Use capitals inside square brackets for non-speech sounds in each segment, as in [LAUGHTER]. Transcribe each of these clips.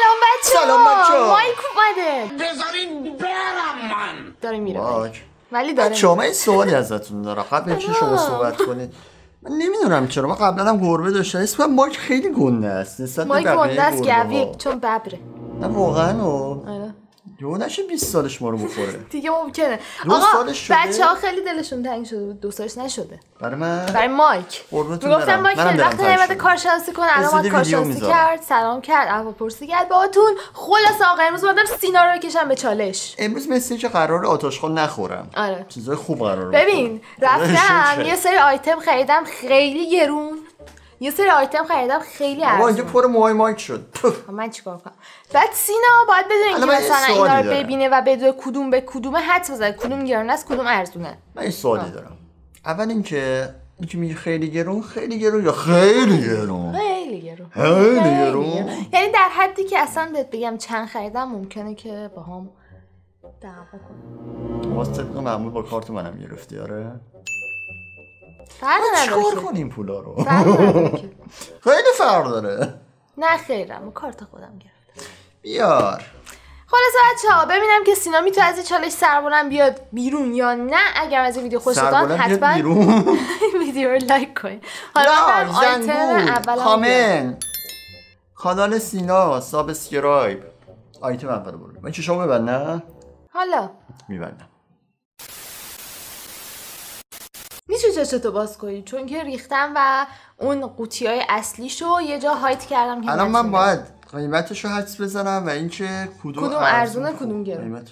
سلام بچه سلام بچه‌ها. مایک اومده. بذارین برم من. داره میره باک. ولی داره بچه من این سوالی ازتون دارم. قبل اینکه شما صحبت کنید. من نمی‌دونم چرا. من قبلا هم گربه داشتم. اسم مایک خیلی گنده است. نسبت به مایک گنده است گربه‌ها. گوی چون ببره. نه واقعا آره. یهو نشه 20 سالش ما رو بخوره. [LAUGHS] دیگه ممکنه. آقا؟ بچه ها خیلی دلشون تنگ شده بود. دو سالش نشده. برای من؟ برای مایک. می‌گفتم. مایک وقت شده. کارشناسی کنه الان اومد ویدیو کارشناسی. کرد. سلام کرد. احوالپرسی کرد. باهاتون خلاص آقا امروز اومدم سینا رو بکشم به چالش. امروز مثل که قرار آتاشخال نخورم. آره. چیزای خوب قرار ببین رفتم. [LAUGHS] یه سری آیتم خریدم خیلی گرون. یه سری آیتم خریدم خیلی بابا اینجا ارزون پر موهای مایک شد. من چیکار کنم؟ بعد سینا باید بدونین الان که مثلا اینا رو. ببینه و بدون کدوم به کدوم حدس بزنه. کدوم گرون است کدوم ارزونه. من این سوالی دارم. اول اینکه اینکه میگه خیلی گرون خیلی گرون یا خیلی گرون؟ خیلی گرون. خیلی گرون. یعنی در حدی که اصلا بهت بگم چند خریدم ممکنه که با هم دعوا کنم. واسه معمول با کارت منم گرفتی آره؟ چیکار. کنیم پولا رو. [LAUGHS] خیلی فرق داره. نه خیرم کارت خودم گرفت. بیار. خلاص بچه ها ببینم که سینا می‌تونه از این چالش سربلند بیاد بیرون یا نه. اگر از این ویدیو خوشتون حتما [LAUGHS] ویدیو رو لایک کنید حالا من آیتم اول کامنت کانال سینا subscribe. آیتم اول برو. من چشامو ببندم حالا. میبندم. میشه چشتو باز کنی؟ چون که ریختم و اون قوطی های اصلیشو یه جا hide کردم که الان من. باید قیمتش رو حدس بزنم و اینکه کدوم کدوم ارزونه، کدوم گرون.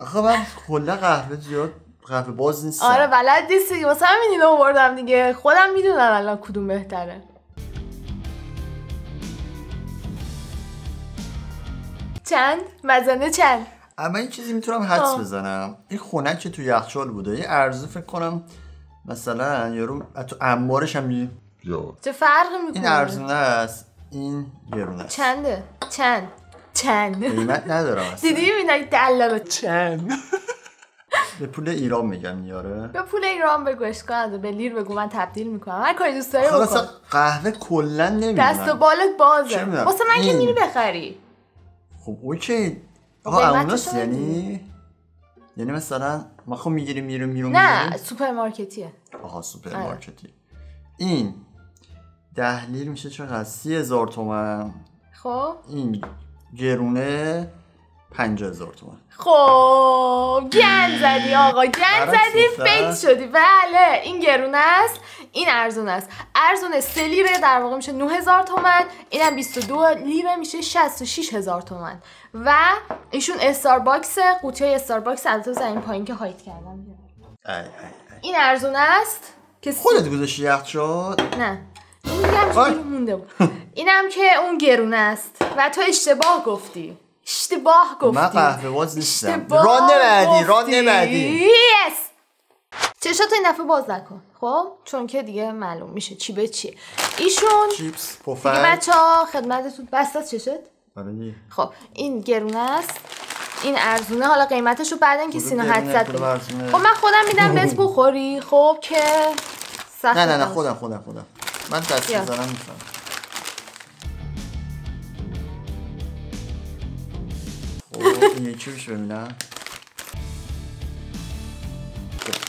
آخه من کلا قهوه زیاد قهوه باز نیستم. آره بلد نیستی. واسه همین اینو آوردم دیگه. خودم می‌دونم الان کدوم بهتره. چند؟ مزنه چند؟ اما این چیزی می‌تونم حدس. بزنم این خونک که تو یخچال بوده یه ارزو فکر کنم مثلا یارو تو انبارش هم یه- چه فرق می‌کنه؟ این ارزونه است این گرونه است چنده؟ چند؟ چند؟ قیمت ندارم اصلا دیدی می‌بینی دلالا چند به پول ایران میگم یاره به پول ایران بگو اشکال نداره به لیر بگو من تبدیل می‌کنم هر کاری دوست داری بکن قهوه کلا دست و نمی‌دونم بالت چه بازه می‌دونم. واسه من که میری بخری خب اوکی. آقا اوناست یعنی؟ یعنی مثلا ما خب می‌گیریم میریم میرون نه سوپرمارکتیه. آها آره. سوپرمارکتی این ده لیر میشه چقدر؟ سی هزار تومن. خب. این گرونه پنج هزار تومن خب گند زدی آقا برعکس زدی. فیت شدی. بله این گرونه است این ارزون است. ارزون 3 لیره در واقع میشه 9000 تومن اینم 22 لیره میشه 66000 هزار تومن و ایشون Starbucks قوطی های Starbucks البته زمین پایین که hide کردم. ای ای ای. این ارزون است که خودت گذاشتی یخچال نه. این مونده بود. اینم که اون گرونه است. و تو اشتباه گفتی. اشتباه گفتی. من قهوه باز نیستم. ران نبعدی ران. نبعدی یس چشاتو این دفعه باز نکن. خب؟ چون که دیگه معلوم میشه چی به چیه. ایشون چیپس دیگه پفک. بچه ها خدمتتون. بسته است چشت؟ آره دیگه. خب این گرونه است. این ارزونه. حالا قیمتش رو بعدن که سینا حد زد؟ خب من خودم میدم بهت بخوری. خب که سخت نه نه نه. خودم خودم خودم. من دست بیا. بزنم میفهم این یکی روش ببینم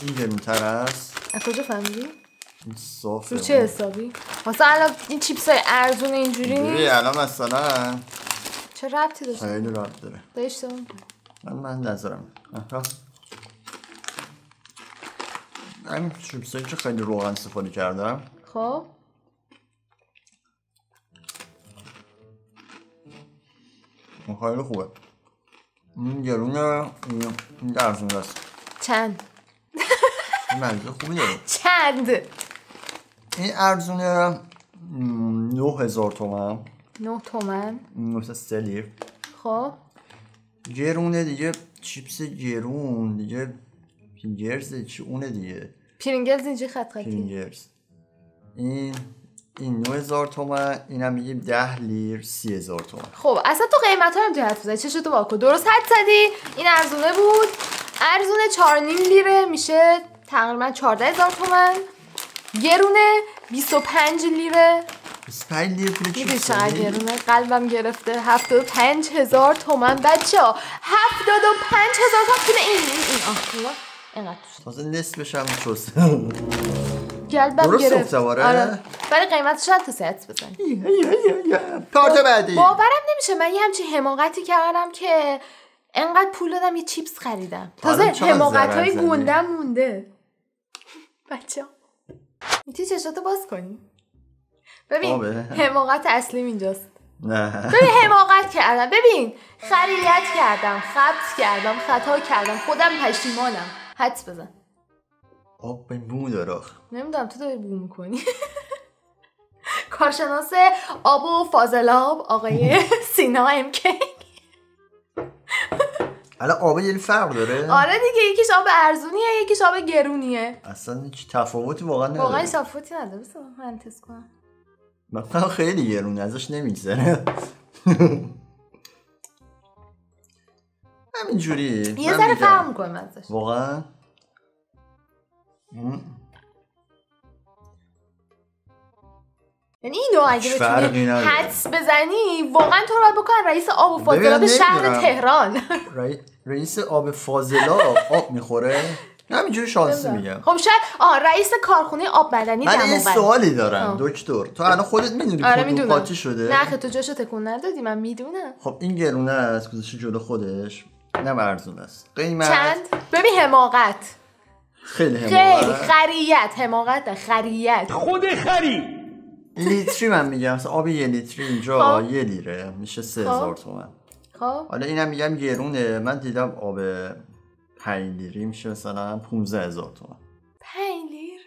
این گرونتر است از کجا فهمیدی؟ این صافه رو چه حسابی؟ واسه الان این چیپس های ارزون اینجوری نیست الان مثلا چه ربطی داشته؟ خیلی راب داره داری اشتباه. من من نظرم آها. این چیپسایی که خیلی روغن استفاده کردم خب خیلی خوبه گرونه این ارزون است چند؟ مزه خوبی داره چند؟ این ارزونه م، نه هزار تومن نه تومن مثل سه لیر خب گرونه دیگه چیپس گرون دیگه Pringles چی اونه دیگه Pringles اینجا خط خطی Pringles این این 9000 تومن اینم میگیم 10 لیر 30000 تومن. خب اصلا تو قیمت ها نمی‌تونی حدس بزنی چشتو وا کن؟ درست حدس زدی. این ارزونه بود. ارزونه چهار نیم لیره. میشه تقریبا چهارده هزار تومن. گرونه 25 لیره. 25 لیره پول چقدر داری؟ گرونه قلبم گرفته. 75 هزار تومن. بچه ها 75 هزار تومن. پول این این. این خدا. اینقدر. تازه نصفش هم چوست [LAUGHS] قلبم درست گرفت. گفتم، آره؟ ولی قیمتش تا ساعت بزنی. کارت بعدی. باورم نمیشه. من یه همچین حماقتی کردم که انقدر پول دادم یه چیپس خریدم. تازه حماقت های؟ گندم مونده. بچه میتی چشاتو باز کنی؟ ببین. حماقت اصلیم اینجاست. ببین حماقت کردم. ببین خریت کردم خبت کردم خطا کردم. خودم پشیمانم. حدس بزن. آب به بو داره. نمی‌دونم تو داری بو می‌کنی؟ [LAUGHS] کارشناس آب و فاضلاب آقای [LAUGHS] سینا امکی الان آب یه فرق داره؟ آره دیگه یکیش آب ارزونیه یکیش آب گرونیه. اصلا هیچ تفاوتی واقعا واقعا نداره صافوتی نداره. بس من تست کنم. مثلا خیلی گرونه ازش نمیگذره. [LAUGHS] همینجوری یه ذره. فرق می‌کنه ازش. واقعا. یعنی اینو اگه بتونی. حدس بزنی واقعا تو رو باید بکن رئیس آب و فاضلاب شهر. تهران. رئی- رئیس آب فاضلا آب می‌خوره؟ همینجوری شانسی میگم. خب شاید آه رئیس کارخونه آب معدنی من یه. سوالی دارم. دکتر. تو الان خودت می‌دونی آره می‌دونم. قاطی شده؟ نه تو جاشو تکون ندادی من می‌دونم. خب این گرونه است گذاشته جلو خودش. اینم ارزون است. قیمت. چند؟ ببین حماقت. خیلی خیلی حماقت. خریت حماقت خریت. خود خری. لیتری من میگم مثلا آب یه لیتری اینجا خب. یه لیره میشه سه هزار تومن. خب. حالا اینم میگم گرونه. من دیدم آب پنج لیری میشه مثلا 15 هزار تومن. پنج لیر؟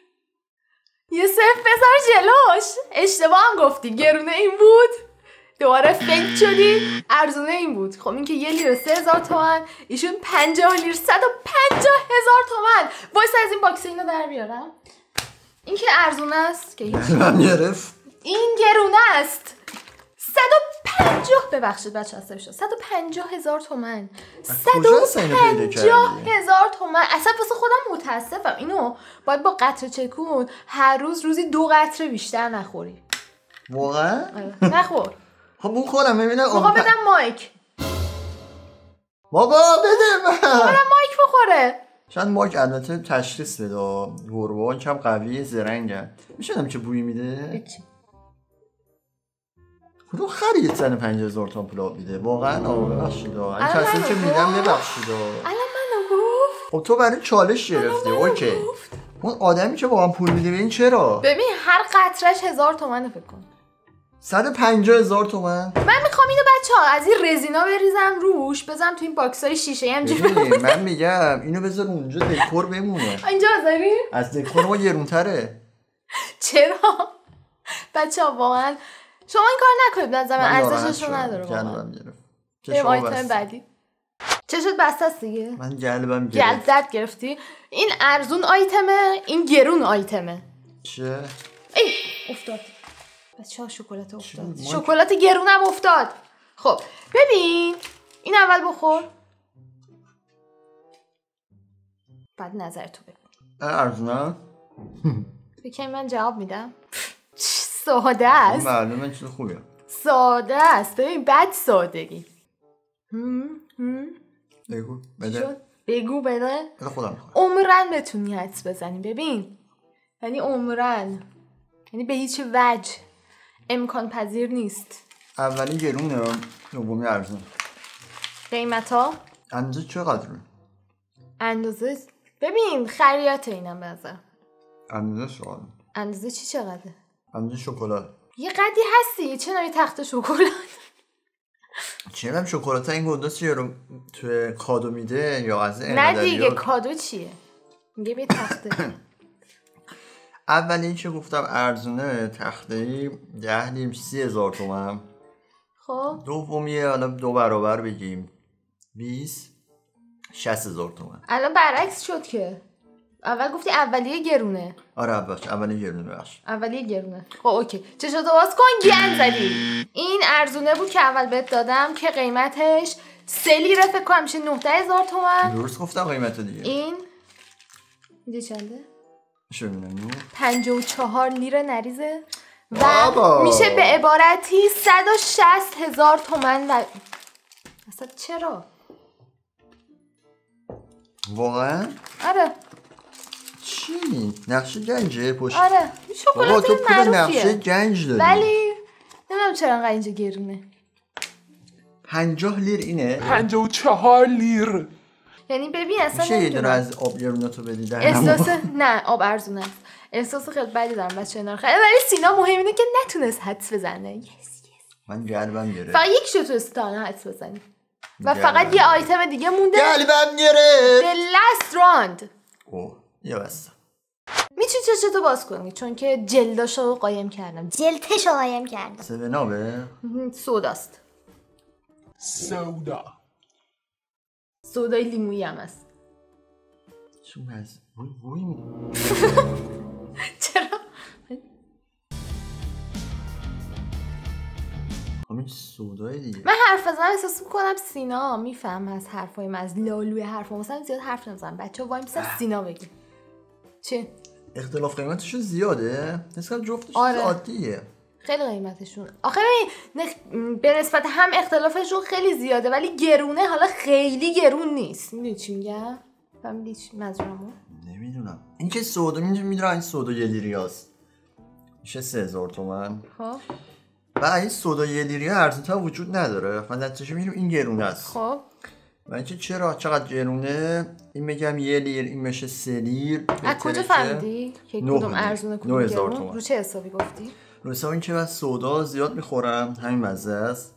یه صفر بذار جلوش. اشتباه هم گفتی. گرونه این بود. دوباره فکر شدی؟ ارزونه این بود. خب این که یه لیر سه هزار تومن ایشون پنجاه لیر صد و پنجاه هزار تومن. وایسا از این box اینو در بیارم. این که ارزونه است که گرفت. این گرونه است. 150 ببخشید بچه هستم شد 150 هزار تومن. کجا اصلا اینو پیدا 150 کردی؟ هزار تومن. اصلا واسه خودم متاسفم. اینو باید با قطره چکون هر روز روزی دو قطره بیشتر نخوری. واقعا؟ آره. نخور. خب اون خورم ببینم. پ- بدم مایک. بابا بده من. مایک بخوره. شاید ماک البته تشخیص بده. گربه ها کم قوی زرنگن میشنم چه بویی میده. کدوم خرید زن پنج هزار تا پول میده؟ واقعا آقا ببخشید. آقا. کسی که میدم. ببخشید. آقا. الان منو گفت؟ خب تو برای چالش گرفتی. اوکی. اون آدمی که واقعا پول میده به این چرا؟ ببین هر قطرش هزار تومنه فکر کن. 150 هزار تومن. من می‌خوام اینو بچه ها از این رزینا بریزم روش بزنم تو این box های شیشه ببین من میگم اینو بذار اونجا دکور بمونه. اینجا بذاری؟ از دکور ما گرونتره. چرا؟ بچه ها واقعا. شما این کار نکنید نظر من ارزشش رو. نداره واقعا. بعدی چشت بسته است دیگه. من قلبم گرفت. قلبت گرفت. این ارزون آیتمه این گرون آیتمه. چه؟ ای افتاد. بچه ها شکلات افتاد. شکلات گرونم افتاد. خب ببین این اول بخور. بعد نظر تو بگو ارزونه؟ بکنی من جواب میدم؟ ساده است. معلومه چیز خوبیه ساده است. ببین بد سادگی. بگو بده؟ بگو بده. خودم عمرن بتونی حدس بزنی. ببین یعنی عمرن. یعنی به هیچ وجه. امکان پذیر نیست اولی گرونه دومی ارزون. قیمت ها اندازه چقدره اندازه؟ ببین خریات اینم بزن اندازه سوال اندازه چی چقدره؟ اندازه شکلات. یه قدی هستی چه نوعی تخت شکلات؟ چه هم شکلات؟ این گنداز رو تو کادو میده یا از این نه دیگه کادو چیه؟ میگه بیا تخته. [COUGHS] اول این که گفتم ارزونه تخته ای ده نیم سی هزار تومن. خب. دومیه حالا دو برابر بگیم. بیس شست هزار تومن. الان برعکس شد که. اول گفتی اولیه گرونه. آره اولش اولی گرونه بخش اولیه گرونه. خب اوکی. چشاتو باز کن گن زدی. این ارزونه بود که اول بهت دادم که قیمتش سه لیره فکر کنم میشه 19 هزار تومن. درست گفتم قیمت دیگه. این میدی چنده؟ چه 54 لیره نریزه و بابا. میشه به عبارتی 160 هزار تومن و اصلا چرا؟ واقعا؟ آره. چی؟ نقشه گنجه پشت. آره. شکلات تو پول نقشه گنج داری. ولی نمی‌دونم چرا انقدر اینجا گرونه. پنجاه لیر اینه؟ پنجاه و چهار لیر. یعنی ببین اصلا میشه یه دونه از آب گروناتو بدی در احساس نه آب ارزونه است. احساس خیلی بدی دارم بچه اینا رو خیلی ولی سینا مهم اینه که نتونست حدس بزنه. یس یس من قلبم گرفت. فقط یک شو تو تا حدس بزنی. و. فقط یه آیتم دیگه مونده. قلبم گرفت. The last round. اوه یه بستم می‌تونی چشتو باز کنی؟ چون که جلداشو قایم کردم. جلتش رو قایم کردم. سونابه سوداست. سودا. سودای لیمویی هم هست چون از وای وای چرا؟ همین سودای دیگه من حرف بزنم احساس می‌کنم سینا میفهم از حرفای من از لالوی حرفا مثلا زیاد حرف نمی‌زنم بچه وای میسن سینا بگی چی؟ اختلاف قیمتشون زیاده حس کنم جفتش. آره. عادیه خیلی قیمتشون. آخه نخ- به نسبت هم اختلافشون خیلی زیاده ولی گرونه حالا خیلی گرون نیست. می‌دونی چی میگم؟ فهمیدی چی منظورمو؟ نمی‌دونم. این که سودا می‌دونم این سودا یه لیری هست میشه سه هزار تومن. خب. و این سودا یه لیری تا وجود نداره. و نتیجه می‌گیریم این گرونه است خب. و اینکه چرا چقدر گرونه؟ این میگم یه لیر این میشه سه لیر. از کجا فهمیدی که کدوم. ارزونه نه کدوم هزار گرون؟ تومن. رو چه حسابی گفتی؟ رو حساب اینکه من سودا زیاد می‌خورم همین مزه است.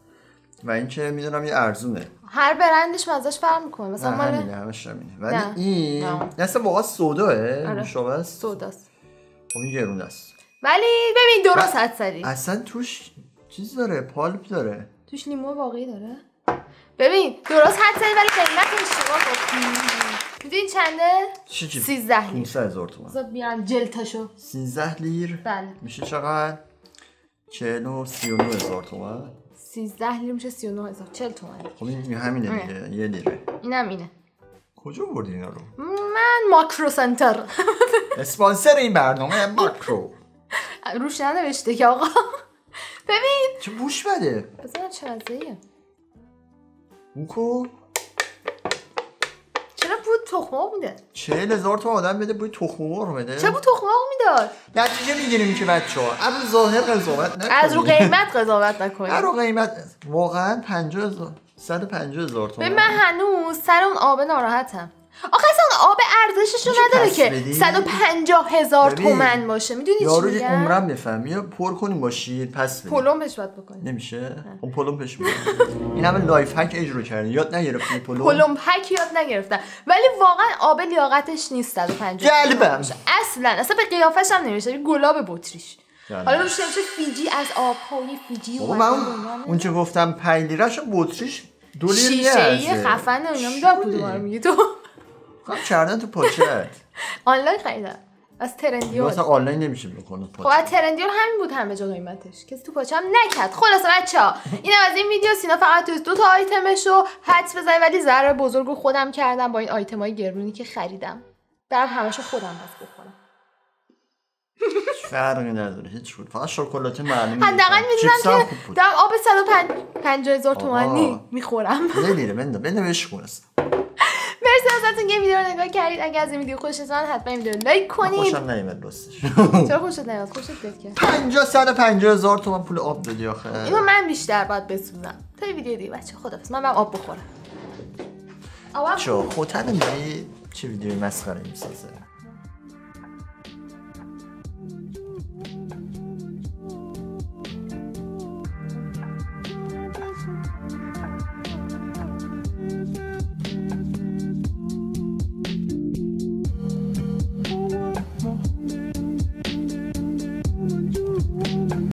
و اینکه می‌دونم یه ارزونه. هر برندش مزش فرق می‌کنه. مثلا مال همینه همش همینه. ولی نه. این نه. اصلا واقعا سوداه آره. است. سوداست. خب این گرونه است. ولی ببین درست حد زدی. اصلا توش چیز داره پالپ داره. توش لیمو واقعی داره. ببین درست حد زدی ولی قیمت اشتباه گفتی. می‌دونی چنده؟ چی چی؟ 13 لیر. 500 هزار تومن. بیارم جلتاشو 13 لیر. بله. میشه چقدر؟ 40 و 39 هزار تومن. 13 لیر میشه 39 هزار 40 تومن. خب این همینه دیگه یه لیره اینم اینه. کجا بردی اینا رو؟ من ماکرو سنتر. [LAUGHS] اسپانسر این برنامه ماکرو. [LAUGHS] روش ننوشته که آقا. [LAUGHS] ببین. چه بوش بده. بذار چه مزه‌ایه. موکو بود تخمه میده 40 هزار تا آدم بده بوی تخم مرغ بده. چرا بود تخمه می‌داد؟ نتیجه می‌گیریم که بچه ها از ظاهر قضاوت نکنید از رو قیمت قضاوت از نکنید رو قیمت واقعا 50 هزار 150 هزار تومن به من هنوز سر اون آب ناراحتم. آخه اصلا آب ارزشش رو میشه نداره که بدی؟ 150 هزار تومن باشه. می‌دونی چی یارو یه عمرم بفهم یا پر کنیم با شیر پس بدیم پلمبش باید بکنی نمیشه؟ اون پلمپش می‌کنه این همه لایف هک اجرا کردی یاد نگرفتی پلم پلم پک یاد نگرفتم ولی واقعا آب لیاقتش نیست 150 قلبم. باشه. اصلا. اصلا به قیافش هم نمیشه گلاب بطریش. حالا روش نمیشه Fiji از آبهای فیجی اومده. من اون چه گفتم 5 لیرش بطریش دو لیر شیشه. خفن اینا. می‌دونم؟ کدوم میگی تو. کار کردن تو پاچت [LAUGHS] آنلاین خریدم. از Trendyol. مثلا آنلاین نمیشه بکنه خب از Trendyol همین بود همه جا قیمتش. کسی تو پاچم نکرد. خلاصه بچه ها اینم از این ویدیو سینا فقط تو دو تا آیتمش رو حدس بزنی ولی ضرر بزرگ رو خودم کردم با این آیتم های گرونی که خریدم. برم همشو خودم بس بکنم. فرقی نداره هیچ بود فقط شکلات معلومه حداقل می‌دونم که. دارم آب 150 هزار تومانی. می‌خورم. یه لیره بنده بنده بهش ازتون که ویدیو رو نگاه کردید اگه از این ویدیو خوشتون اومد حتما این ویدیو رو لایک کنید. خوشم نیمد راستش. [LAUGHS] چرا خوشت نیاد خوشت بیاد که. 50 150 هزار تومن پول آب دادی آخه. اینو من بیشتر باید بسوزم. تا یه ویدیو دیگه بچه خدافظ. من برم آب بخورم. آب چه خودت نمیدی چه ویدیوی مسخره می‌سازه؟